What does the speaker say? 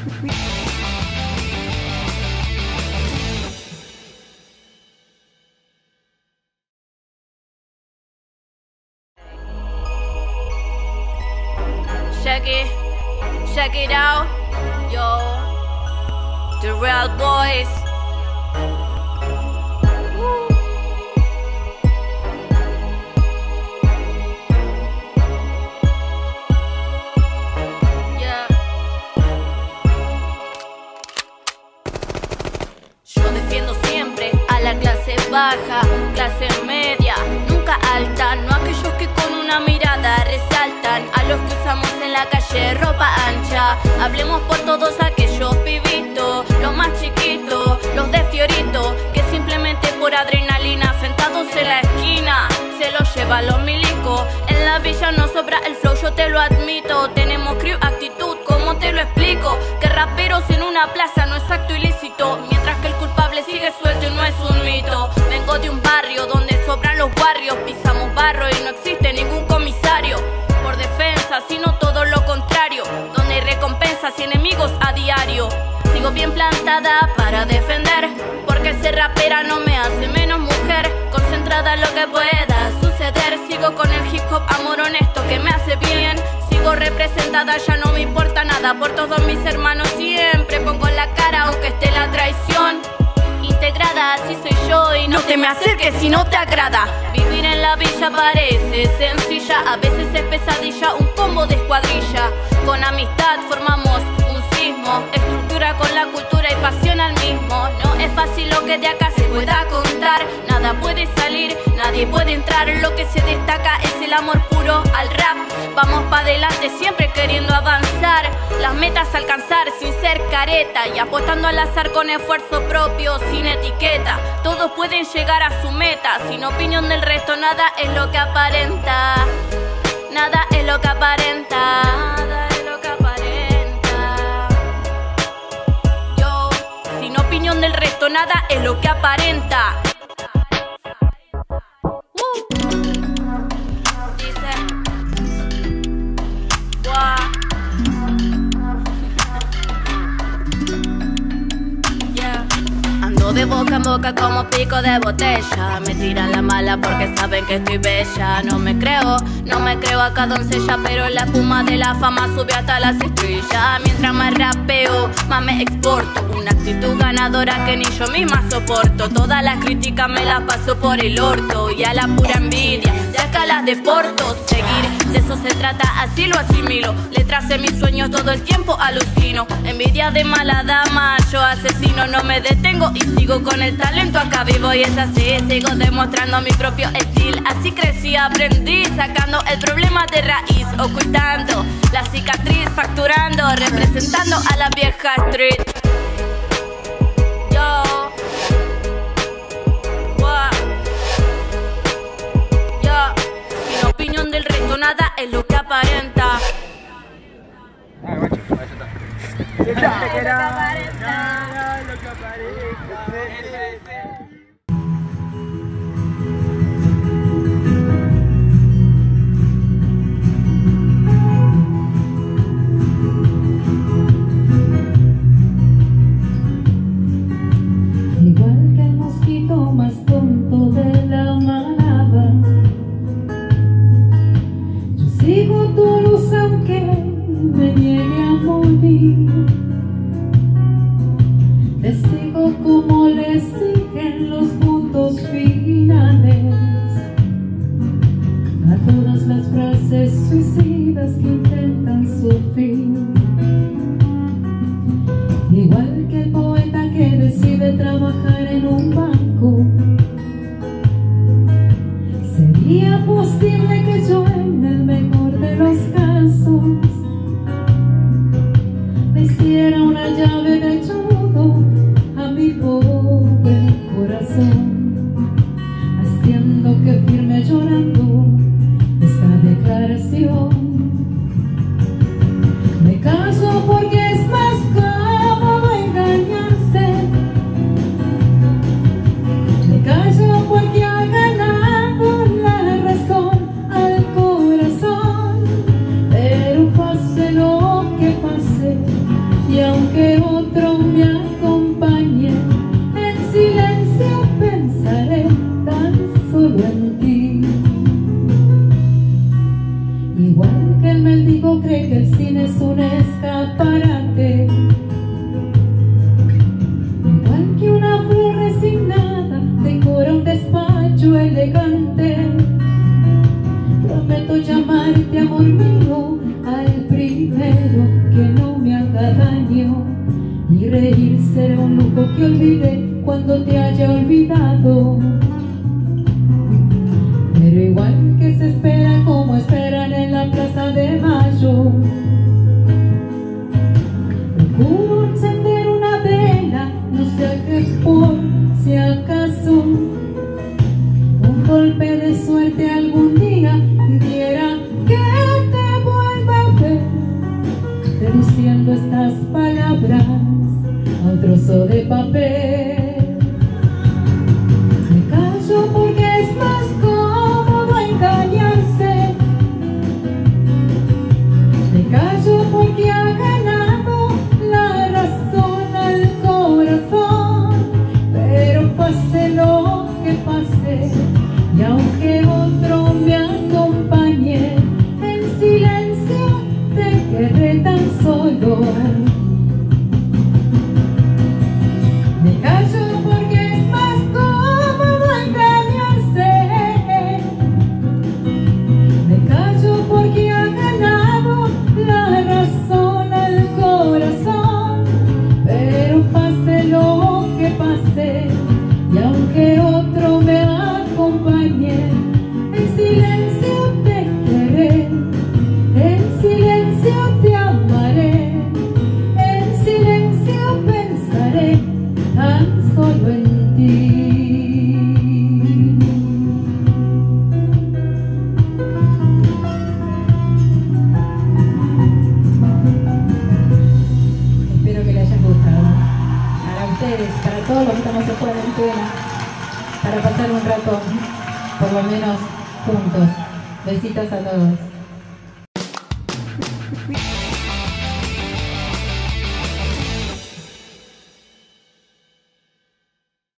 Check it, check it out, yo. The real boys. Baja, clase media, nunca alta, no aquellos que con una mirada resaltan, a los que usamos en la calle ropa ancha. Hablemos por todos aquellos pibitos, los más chiquitos, los de Fiorito, que simplemente por adrenalina sentados en la esquina se los lleva los milicos. En la villa no sobra el flow, yo te lo admito. Tenemos crew, actitud, ¿cómo te lo explico? Que raperos en una plaza barrios, pisamos barro y no existe ningún comisario. Por defensa, sino todo lo contrario, donde hay recompensas y enemigos a diario. Sigo bien plantada para defender, porque ser rapera no me hace menos mujer. Concentrada en lo que pueda suceder, sigo con el hip te me acerques si no te agrada. Vivir en la villa parece sencilla, a veces es pesadilla, un combo de escuadrilla. Con amistad formamos un sismo, estructura con la cultura y pasión al mismo. No es fácil lo que de acá se pueda nada puede salir, nadie puede entrar. Lo que se destaca es el amor puro al rap. Vamos pa' adelante siempre queriendo avanzar, las metas alcanzar sin ser careta y apostando al azar con esfuerzo propio, sin etiqueta. Todos pueden llegar a su meta, sin opinión del resto, nada es lo que aparenta. Nada es lo que aparenta. Nada es lo que aparenta. Yo, sin opinión del resto, nada es lo que aparenta. Boca como pico de botella. Me tiran la mala porque saben que estoy bella. No me creo, no me creo acá doncella, pero la espuma de la fama sube hasta las estrellas. Mientras más rapeo, más me exporto. Una actitud ganadora que ni yo misma soporto. Todas las críticas me las paso por el orto. Y a la pura envidia, de acá las deporto. Seguir, de eso se trata, así lo asimilo. Letras en mis sueños todo el tiempo alucino. Envidia de mala dama, yo asesino, no me detengo y sigo con el talento acá vivo y es así. Sigo demostrando mi propio estilo. Así crecí, aprendí, sacando el problema de raíz, ocultando la cicatriz, facturando, representando a la vieja street. Me niegue a morir. Le sigo como le siguen los puntos finales. A todas las frases suicidas que intentan su fin. Igual que el poeta que decide trabajar en un banco. Sería posible que yo en el mejor de los casos Le hiciera una llave Y aunque otro me acompañe, en silencio pensaré tan solo en ti. Igual que el mendigo cree que el cine es un escaparate. Igual que una flor resignada decora un despacho elegante. Prometo llamarte amor mío olvide cuando te haya olvidado. Pero igual que se espera como esperan en la plaza de Mayo. Para ustedes, para todos los que estamos en cuarentena, para pasar un rato, por lo menos juntos. Besitos a todos.